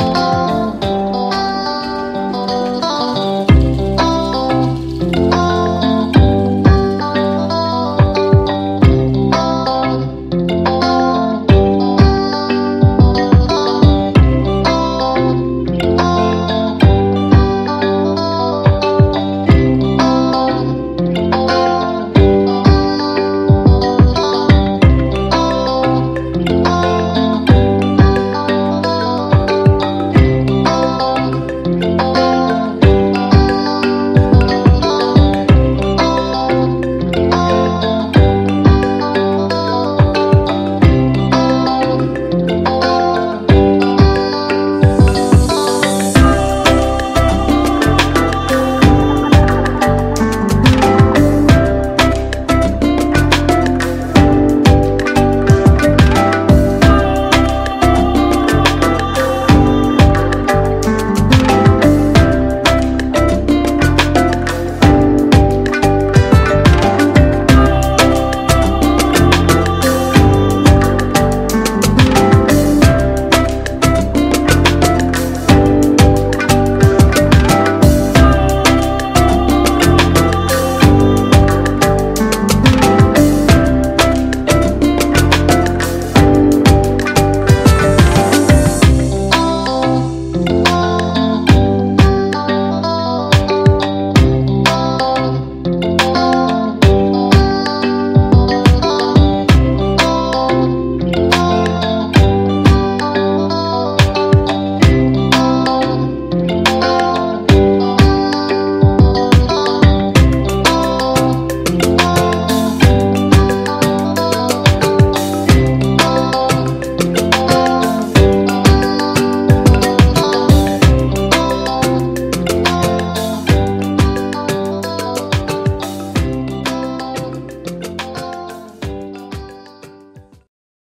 oh you.